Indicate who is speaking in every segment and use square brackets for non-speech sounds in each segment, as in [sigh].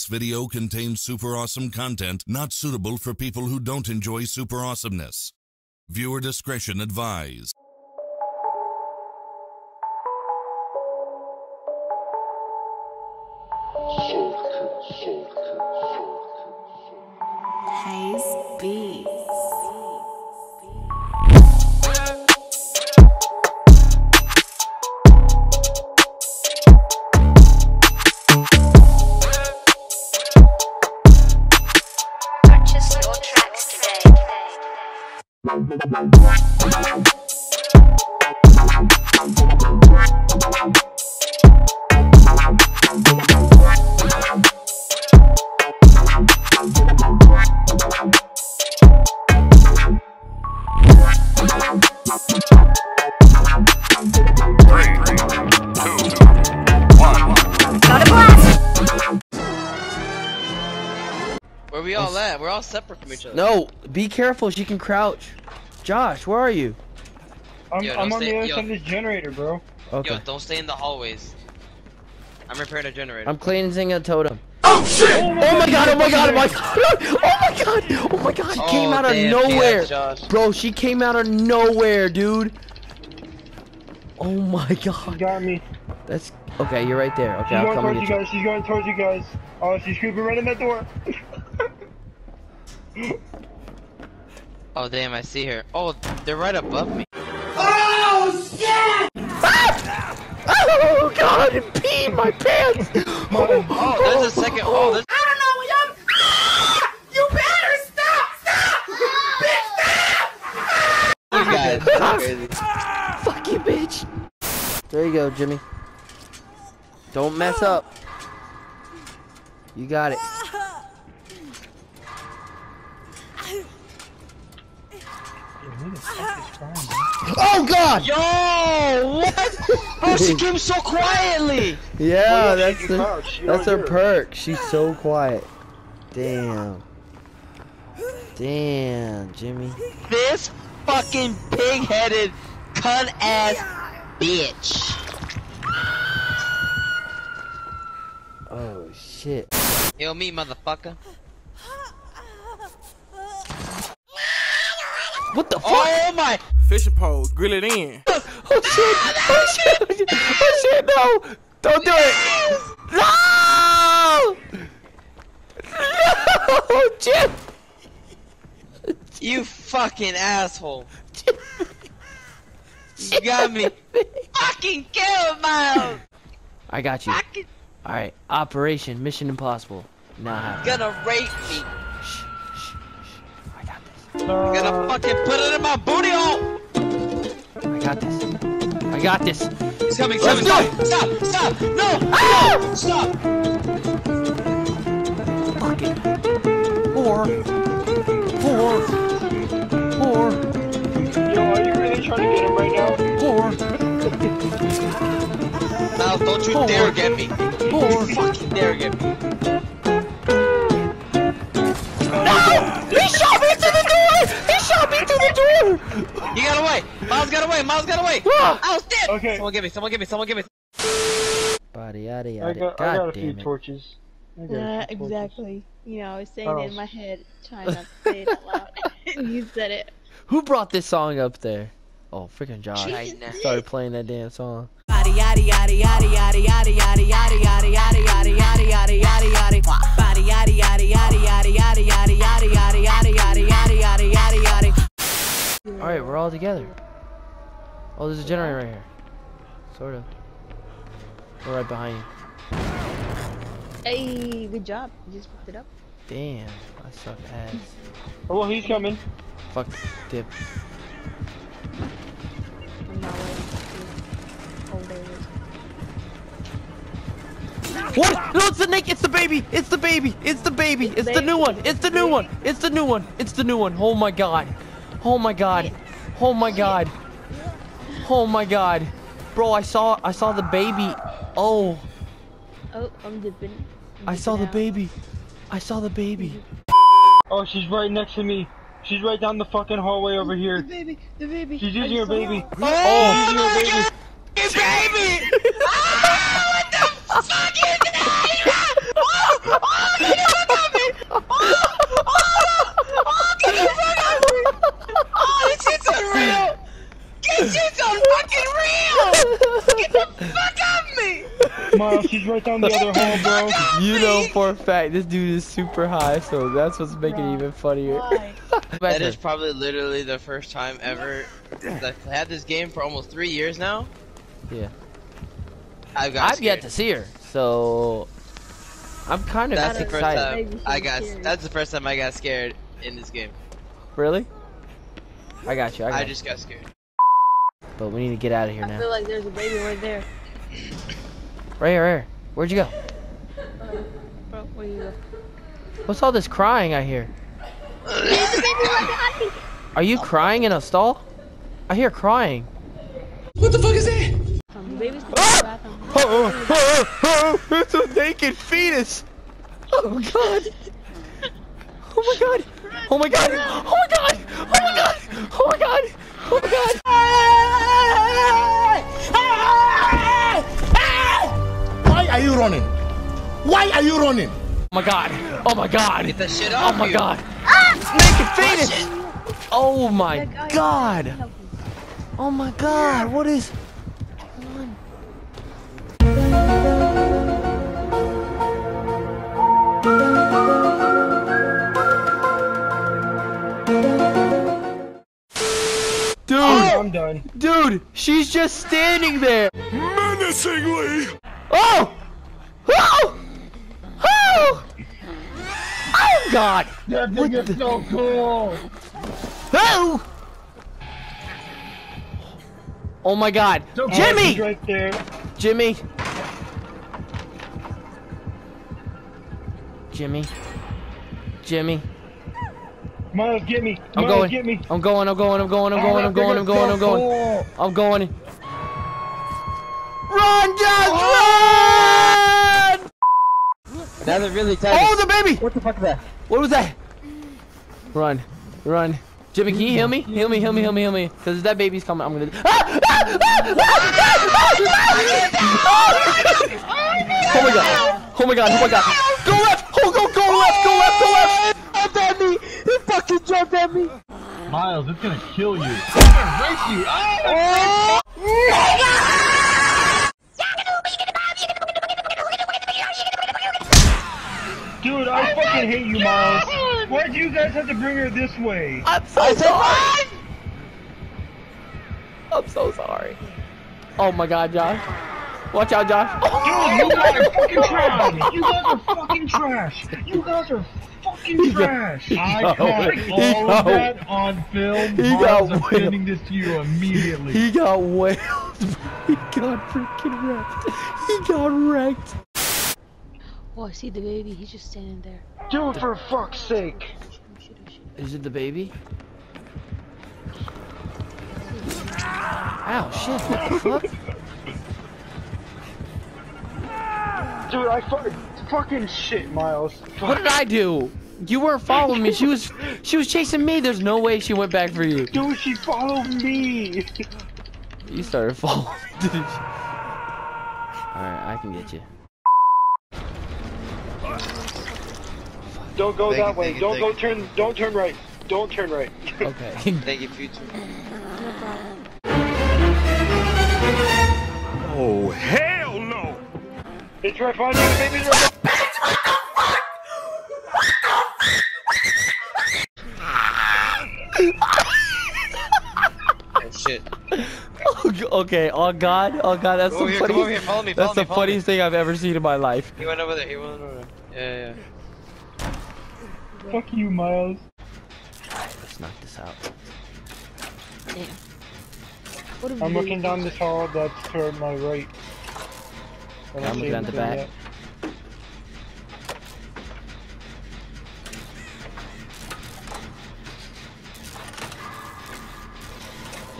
Speaker 1: This video contains super awesome content not suitable for people who don't enjoy super awesomeness. Viewer discretion advised.
Speaker 2: Thank you.
Speaker 3: Where we all at? We're all separate from each other.
Speaker 4: No, be careful. She can crouch. Josh, where are you?
Speaker 5: I'm,
Speaker 3: Yo,
Speaker 5: I'm on
Speaker 3: stay-
Speaker 5: the other
Speaker 3: yo.
Speaker 5: side of this generator, bro.
Speaker 4: Okay.
Speaker 3: Yo, don't stay in the hallways. I'm repairing a generator.
Speaker 4: I'm cleansing a totem. Oh shit! Oh my god! Oh my god! Oh my god! [laughs] Oh my god! Oh my god! She came
Speaker 3: Oh,
Speaker 4: out of
Speaker 3: damn,
Speaker 4: nowhere,
Speaker 3: yeah,
Speaker 4: bro. She came out of nowhere, dude. Oh my god. [laughs]
Speaker 5: She
Speaker 4: god!
Speaker 5: got me.
Speaker 4: That's okay. You're right there. Okay,
Speaker 5: She's
Speaker 4: I'll
Speaker 5: going
Speaker 4: come
Speaker 5: towards
Speaker 4: and
Speaker 5: you
Speaker 4: get you.
Speaker 5: guys. She's going towards you guys. Oh, she's creeping right in that door. [laughs]
Speaker 3: Oh damn, I see her. Oh, they're right above me.
Speaker 4: Oh shit! Ah! Oh god! It peed my pants. [laughs]
Speaker 3: Oh, there's a second. Oh, there's. You better stop! Stop! You guys. [laughs]
Speaker 4: Fuck you, bitch. There you go, Jimmy. Don't mess up. You got it. Oh god!
Speaker 3: Yo, what? Oh, she came so quietly.
Speaker 4: Yeah,
Speaker 5: Well,
Speaker 4: that's
Speaker 5: she
Speaker 4: the,
Speaker 5: can crouch. She
Speaker 4: that's her
Speaker 5: don't
Speaker 4: perk. She's so quiet. Damn. Damn, Jimmy.
Speaker 3: This fucking pig-headed, cunt-ass bitch.
Speaker 4: Oh shit.
Speaker 3: Yo, me, motherfucker.
Speaker 4: What the fuck?
Speaker 3: Oh my!
Speaker 6: Fishing pole, grill it in.
Speaker 4: Oh shit! Oh shit! Oh shit! Oh, oh, no! Don't do it! No! No! Jim!
Speaker 3: You fucking asshole. [laughs] You got me. fucking kill Miles.
Speaker 4: I got you.
Speaker 3: Fucking
Speaker 4: All right. Operation Mission Impossible. Now have
Speaker 3: gonna rape me.
Speaker 4: Got this.
Speaker 3: Gonna fucking put it in my booty hole.
Speaker 4: I got this. I got this.
Speaker 3: He's coming, he's
Speaker 4: Let's
Speaker 3: coming. Stop, stop, stop. No,
Speaker 4: Ah!
Speaker 3: no, stop.
Speaker 4: Fuck it. Four. Four. Four.
Speaker 5: Yo, are you really trying to get him right now?
Speaker 4: Four.
Speaker 3: Miles, don't you
Speaker 4: Four.
Speaker 3: dare get me.
Speaker 4: Four.
Speaker 3: Fucking dare get me. Miles got away. Miles got away.
Speaker 4: Ah!
Speaker 3: I was dead.
Speaker 5: Okay.
Speaker 3: Someone get me. Someone get me. Someone get me.
Speaker 4: Body yada
Speaker 5: I
Speaker 4: yada.
Speaker 5: got, I
Speaker 4: God
Speaker 5: got a few
Speaker 4: damn it.
Speaker 5: torches. I got a
Speaker 7: Yeah,
Speaker 5: few torches.
Speaker 7: exactly. You know, I was saying
Speaker 5: Oh.
Speaker 7: it in my head, trying not to say it out loud. and you said it.
Speaker 4: Who brought this song up there? Oh, freaking Josh.
Speaker 3: China.
Speaker 4: Started playing that damn song.
Speaker 8: Body yada yada yada yada yada yada yada yada yada yada yada yada yada yada. Body yada yada yada yada yada yada yada yada yada yada yada yada yada yada.
Speaker 4: Alright, we're all together. Oh, there's a generator right here. Sort of. We're right behind you.
Speaker 7: Hey, good job. You just picked it up.
Speaker 4: Damn, I suck ass.
Speaker 5: Oh, well, he's coming.
Speaker 4: Fuck dip.
Speaker 7: I'm not waiting to see. Oh, there it is.
Speaker 4: What? No, it's the Nick. It's the baby. It's the baby. It's the baby. It's the new one. It's the new one. It's the new one. It's the new one. Oh my god. Oh my god. Oh my god. Oh my god. Bro, I saw I saw the baby. Oh,
Speaker 7: Oh, I'm dipping. I'm
Speaker 4: I saw the baby. I saw the baby.
Speaker 5: Oh, she's right next to me. She's right down the fucking hallway over here.
Speaker 7: The baby, the baby.
Speaker 5: She's using her baby.
Speaker 7: it.
Speaker 5: Oh, she's using her baby.
Speaker 3: Hey, baby! [laughs] ah, what the fuck is that? [laughs] Oh Oh, this shit's unreal! This shit's fucking real! Get the fuck off me!
Speaker 5: Miles, she's right down the other hall, bro.
Speaker 4: You know for a fact this dude is super high, so that's what's making it even funnier.
Speaker 7: Why? [laughs]
Speaker 3: That is probably literally the first time ever that I've had this game for almost three years now.
Speaker 4: Yeah.
Speaker 3: I've got
Speaker 4: I've yet to see her, so I'm kind of
Speaker 3: That's the first time I got. That's the first time I got scared in this game.
Speaker 4: Really? I got you. I, got
Speaker 3: I
Speaker 4: you.
Speaker 3: just got scared.
Speaker 4: But we need to get out of here
Speaker 7: I
Speaker 4: now.
Speaker 7: I feel like there's a baby right there.
Speaker 4: Right here, right here. Where'd you go?
Speaker 7: Bro, where you go?
Speaker 4: What's all this crying I hear? Are you crying in a stall? I hear crying.
Speaker 7: What the fuck um, baby's ah! in the bathroom.
Speaker 4: Oh, oh, oh, oh, oh, it's a naked fetus. Oh god. Oh my god. Oh my god. Oh my god. Oh my god. Oh my god. Oh my god.
Speaker 9: Why are you running? Why are you running?
Speaker 4: Oh my god. Oh my god.
Speaker 3: Get that shit
Speaker 4: Oh my
Speaker 3: you.
Speaker 4: god. Ah! Naked fetus. Oh my god. Oh my god. What is?
Speaker 5: Done.
Speaker 4: dude, she's just standing there.
Speaker 9: Menacingly!
Speaker 4: Oh! Oh! Oh! Oh God!
Speaker 5: That thing is so cool.
Speaker 4: Oh! Oh my God!
Speaker 5: She's
Speaker 4: Jimmy!
Speaker 5: right there.
Speaker 4: Jimmy! Jimmy! Jimmy!
Speaker 5: Miles, get me.
Speaker 4: I'm going.
Speaker 5: get me.
Speaker 4: I'm going. I'm going. I'm going. I'm going. I'm going. I'm going. I'm going. I'm going. Run, Josh, run!
Speaker 3: Now they're really tight.
Speaker 4: Oh, the baby!
Speaker 5: What the fuck is that?
Speaker 4: What was that? Run, run. Jimmy, can you heal me? Heal me, heal me, heal me, heal me. Because if that baby's coming, I'm gonna. Ah! Ah! Ah! Oh my god! Oh my god! Oh my god! Go left! Oh, go, go left! Go left! Go left! Jumped at me! He fucking jumped at me!
Speaker 5: Miles, it's gonna kill you. It's gonna race you. Ah! Dude, I fucking hate you, Miles. Why'd you guys have to bring her this way?
Speaker 4: I'm so sorry! I'm so sorry. Oh my god, Josh. Watch out, Josh.
Speaker 5: Dude, you guys are fucking trash. You guys are fucking trash. You guys are fucking trash. I caught
Speaker 4: way- he
Speaker 5: all
Speaker 4: got
Speaker 5: of that on film.
Speaker 4: he
Speaker 5: Miles,
Speaker 4: got
Speaker 5: I'm
Speaker 4: way-
Speaker 5: sending this to you immediately.
Speaker 4: He got whaled. [laughs] He got freaking wrecked. He got wrecked.
Speaker 7: Oh, I see the baby. He's just standing there.
Speaker 5: Dude, for fuck's sake.
Speaker 7: Shoot him, shoot him.
Speaker 4: Is it the baby? Ow, shit, what the fuck?
Speaker 5: Dude, I fu- fucking shit, Miles.
Speaker 4: What did I do? You weren't following me. She was she was chasing me. There's no way she went back for you.
Speaker 5: Dude, she followed me.
Speaker 4: You started following me, didn't you? Alright, I can get you.
Speaker 5: Don't go
Speaker 3: Thank
Speaker 5: that
Speaker 3: you,
Speaker 5: way. Don't
Speaker 3: thank
Speaker 5: go
Speaker 3: you.
Speaker 5: turn. Don't turn right. Don't turn right. [laughs]
Speaker 4: Okay.
Speaker 3: Thank you, future.
Speaker 9: Oh, hell no!
Speaker 5: it's right behind you. The baby's right
Speaker 3: Oh, shit. [laughs]
Speaker 4: okay, oh god, oh god, that's
Speaker 3: Come
Speaker 4: the
Speaker 3: here, come here,
Speaker 4: funniest,
Speaker 3: follow me, follow
Speaker 4: that's
Speaker 3: me,
Speaker 4: the
Speaker 3: follow me.
Speaker 4: funniest thing I've ever seen in my life.
Speaker 3: He went over there, he went over there. Yeah, yeah.
Speaker 5: there. Fuck you, Miles.
Speaker 4: Let's knock this out.
Speaker 7: Damn. What
Speaker 5: I'm looking down this hall. That's toward my right.
Speaker 4: I'm looking at the back.
Speaker 5: yet.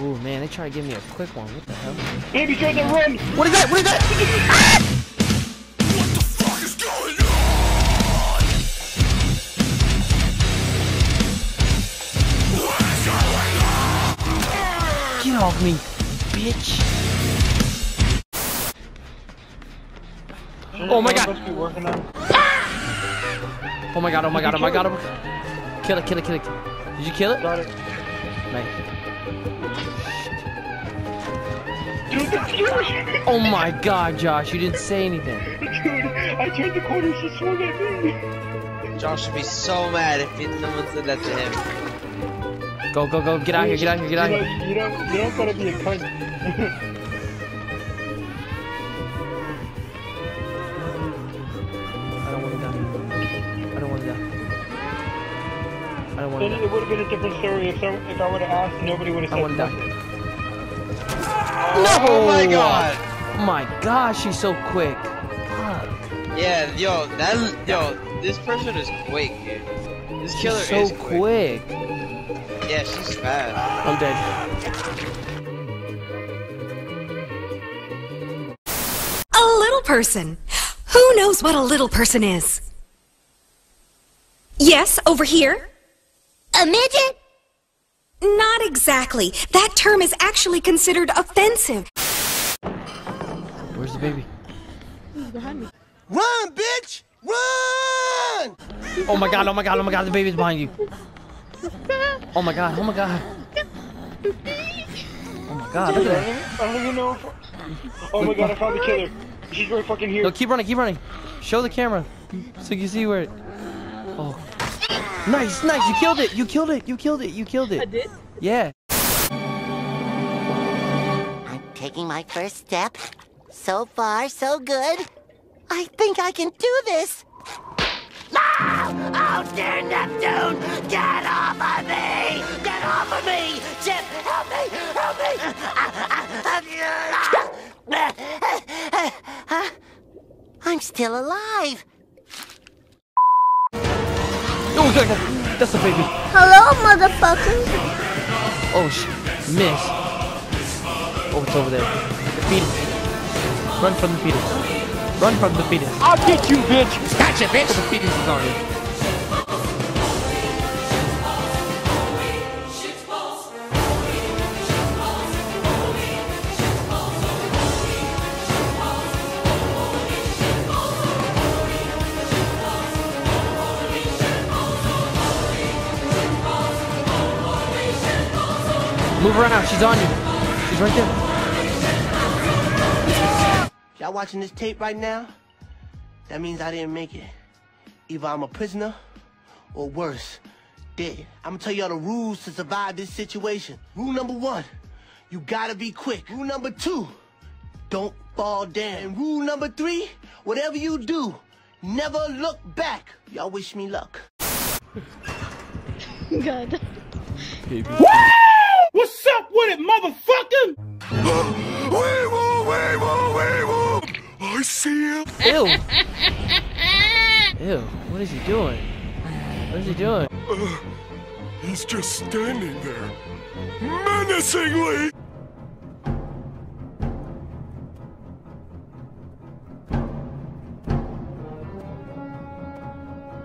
Speaker 4: Ooh man, they try to give me a quick one. What the hell?
Speaker 5: Baby, try to run.
Speaker 4: What is that? What is that?
Speaker 9: What the fuck is going on?
Speaker 4: Get off me, bitch! Oh my god!
Speaker 5: Must be working on.
Speaker 4: Oh my god, oh my god, oh my god. Oh my god. Kill it, kill it, kill it. Did you kill it?
Speaker 10: Got it.
Speaker 4: Nice.
Speaker 10: Dude, the fury!
Speaker 4: Oh my god, Josh, you didn't say anything.
Speaker 10: Dude, I turned the corner, she swung at me.
Speaker 3: Josh would be so mad if someone said that to him.
Speaker 4: Go, go, go. Get out here, get out here, get out
Speaker 10: you
Speaker 4: here.
Speaker 10: know, you don't, you don't gotta be a cunt.
Speaker 4: Want to
Speaker 10: Then it would have been a different story if, some, if I would have asked, nobody would have
Speaker 4: I
Speaker 10: said
Speaker 4: want die.
Speaker 10: nothing.
Speaker 4: No!
Speaker 3: Oh my god!
Speaker 4: Oh my gosh, she's so quick. Fuck.
Speaker 3: Yeah, yo, that yo, this person is quick, dude. This killer
Speaker 4: She's so
Speaker 3: is quick.
Speaker 4: quick.
Speaker 3: Yeah, she's fast.
Speaker 4: I'm dead.
Speaker 11: A little person. Who knows what a little person is? Yes, over here. A midget? Not exactly. That term is actually considered offensive.
Speaker 4: Where's the baby?
Speaker 7: He's behind me.
Speaker 9: Run, bitch! Run!
Speaker 4: Oh my god, oh my god, oh my god, the baby's behind you. Oh my god, oh my god. Oh my god, look at that.
Speaker 10: I don't even know. Oh my god, I found the killer. She's right fucking here.
Speaker 4: No, keep running, keep running. Show the camera so you can see where it. Oh. Nice, nice, you killed it, you killed it, you killed it, you killed it.
Speaker 7: I did?
Speaker 4: Yeah.
Speaker 12: I'm taking my first step. So far, so good. I think I can do this. Ah! Oh, dear Neptune! Get off of me! Get off of me! Chip, help me! Help me! Ah, ah, ah, I'm still alive.
Speaker 4: Oh, God, God, that's the baby.
Speaker 12: Hello, motherfucker.
Speaker 4: Oh, sh miss. Oh, it's over there. The fetus. Run from the fetus. Run from the fetus.
Speaker 10: I'll get you, bitch!
Speaker 4: Gotcha, bitch! The fetus is on you. Move around, she's on you. She's right there.
Speaker 9: Y'all watching this tape right now? That means I didn't make it. Either I'm a prisoner or worse, dead. I'm gonna tell y'all the rules to survive this situation. Rule number one, you gotta be quick. Rule number two, don't fall down. And rule number three, whatever you do, never look back. Y'all wish me luck.
Speaker 7: Good.
Speaker 10: What's up with it, motherfucker?
Speaker 9: I see him.
Speaker 4: Ew. Ew. What is he doing? What is he doing?
Speaker 9: Uh, he's just standing there, menacingly.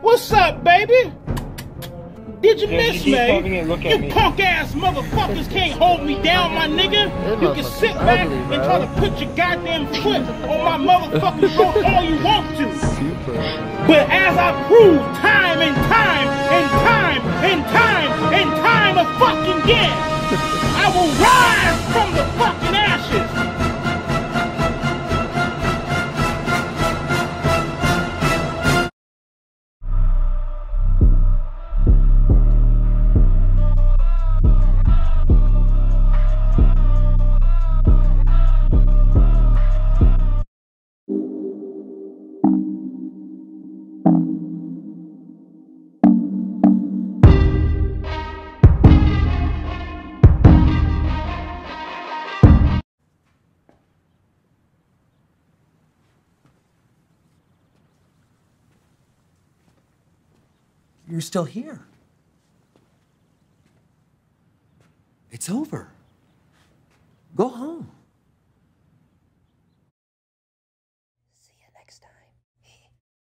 Speaker 10: What's up, baby? Did you
Speaker 5: Yeah,
Speaker 10: miss
Speaker 5: she
Speaker 10: me?
Speaker 5: it look at
Speaker 10: You
Speaker 5: me.
Speaker 10: punk ass motherfuckers can't hold me down, my nigga. You can sit back
Speaker 4: ugly,
Speaker 10: and try to put your goddamn foot on my motherfucking throat all you want to. But as I prove time and time and time and
Speaker 13: You're still here. It's over. Go home.